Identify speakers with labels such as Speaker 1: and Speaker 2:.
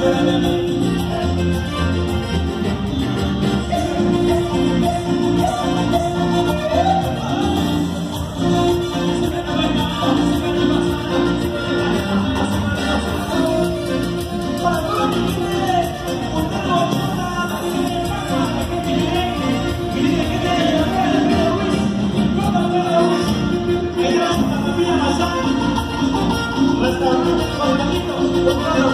Speaker 1: Thank Hasta